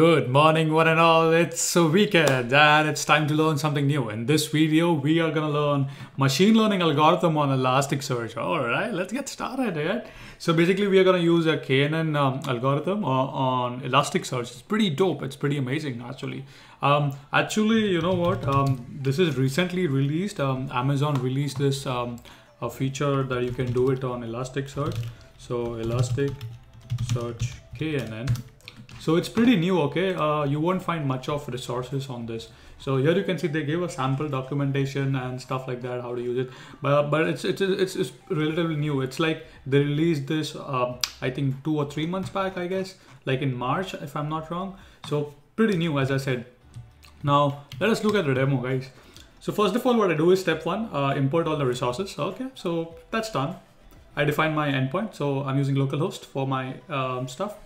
Good morning, one and all. It's a weekend and it's time to learn something new. In this video, we are gonna learn machine learning algorithm on Elasticsearch. All right, let's get started. Yeah? So basically, we are gonna use a KNN um, algorithm on, on Elasticsearch. It's pretty dope. It's pretty amazing, actually. Um, actually, you know what? Um, this is recently released. Um, Amazon released this um, a feature that you can do it on Elasticsearch. So Elasticsearch KNN so it's pretty new, okay? Uh, you won't find much of resources on this. So here you can see they gave a sample documentation and stuff like that, how to use it. But but it's it's it's, it's relatively new. It's like they released this, uh, I think two or three months back, I guess, like in March, if I'm not wrong. So pretty new, as I said. Now let us look at the demo, guys. So first of all, what I do is step one, uh, import all the resources. Okay, so that's done. I define my endpoint. So I'm using localhost for my um, stuff.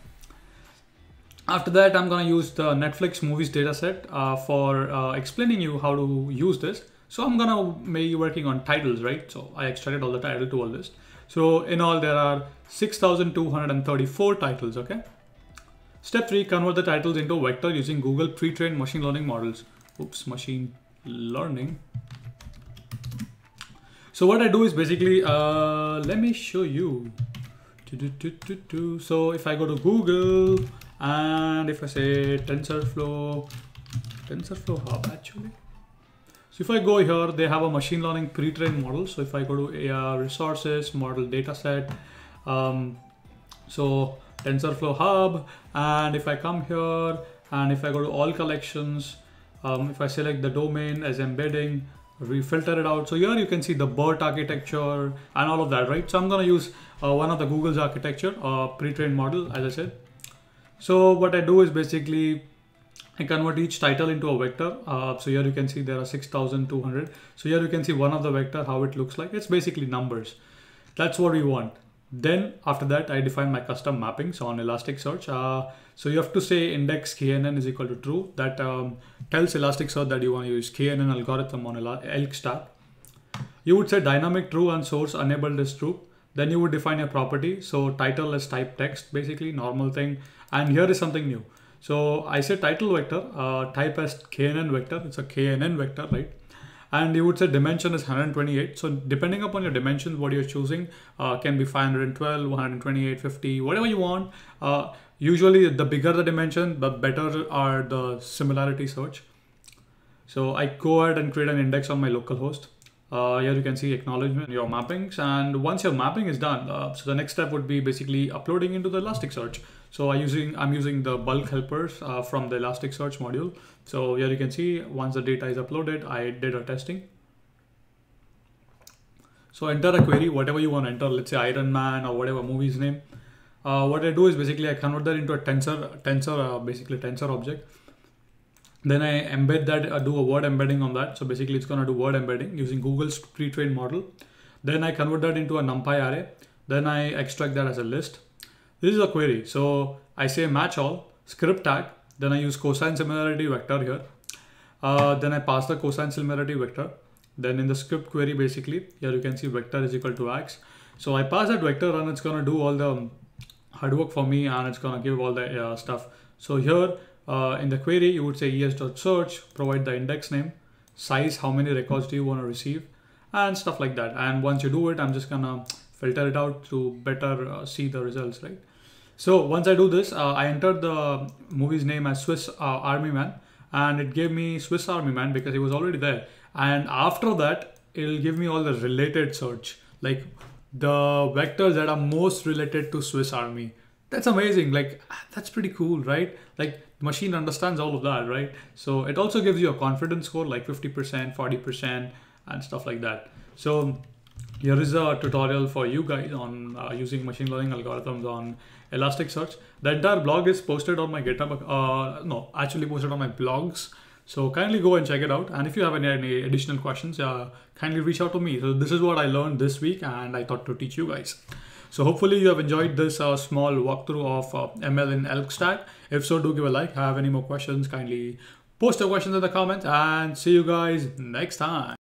After that, I'm gonna use the Netflix movies dataset uh, for uh, explaining you how to use this. So I'm gonna be working on titles, right? So I extracted all the title to a list. So in all, there are 6,234 titles, okay? Step three, convert the titles into vector using Google pre-trained machine learning models. Oops, machine learning. So what I do is basically, uh, let me show you. So if I go to Google, and if I say TensorFlow, TensorFlow Hub actually. So if I go here, they have a machine learning pre-trained model. So if I go to AR resources, model dataset, um, so TensorFlow Hub, and if I come here, and if I go to all collections, um, if I select the domain as embedding, refilter it out. So here you can see the BERT architecture and all of that, right? So I'm gonna use uh, one of the Google's architecture, uh, pre-trained model, as I said. So what I do is basically I convert each title into a vector. Uh, so here you can see there are 6,200. So here you can see one of the vector, how it looks like. It's basically numbers. That's what we want. Then after that, I define my custom mapping. So on Elasticsearch, uh, so you have to say index KNN is equal to true. That um, tells Elasticsearch that you want to use KNN algorithm on ELK stack. You would say dynamic true and source enabled is true. Then you would define a property. So title is type text, basically normal thing. And here is something new. So I say title vector, uh, type as KNN vector. It's a KNN vector, right? And you would say dimension is 128. So depending upon your dimensions, what you're choosing uh, can be 512, 128, 50, whatever you want. Uh, usually the bigger the dimension, the better are the similarity search. So I go ahead and create an index on my local host. Uh, here you can see acknowledgement your mappings and once your mapping is done uh, so the next step would be basically uploading into the Elasticsearch. So I using I'm using the bulk helpers uh, from the Elasticsearch module. So here you can see once the data is uploaded I did a testing. So enter a query whatever you want to enter let's say Iron Man or whatever movie's name. Uh, what I do is basically I convert that into a tensor tensor uh, basically tensor object then I embed that, uh, do a word embedding on that. So basically it's gonna do word embedding using Google's pre-trained model. Then I convert that into a NumPy array. Then I extract that as a list. This is a query. So I say match all, script tag. Then I use cosine similarity vector here. Uh, then I pass the cosine similarity vector. Then in the script query, basically, here you can see vector is equal to x. So I pass that vector and it's gonna do all the hard work for me and it's gonna give all the uh, stuff. So here uh, in the query, you would say es.search, provide the index name, size, how many records do you want to receive, and stuff like that. And once you do it, I'm just gonna filter it out to better uh, see the results, right? So once I do this, uh, I entered the movie's name as Swiss uh, Army Man, and it gave me Swiss Army Man because it was already there. And after that, it'll give me all the related search, like the vectors that are most related to Swiss Army that's amazing like that's pretty cool right like the machine understands all of that right so it also gives you a confidence score like 50% 40% and stuff like that so here is a tutorial for you guys on uh, using machine learning algorithms on Elasticsearch. The entire blog is posted on my GitHub, uh, no, actually posted on my blogs. So kindly go and check it out. And if you have any, any additional questions, uh, kindly reach out to me. So this is what I learned this week and I thought to teach you guys. So hopefully you have enjoyed this uh, small walkthrough of uh, ML in ELK stack. If so, do give a like. Have any more questions, kindly post your questions in the comments and see you guys next time.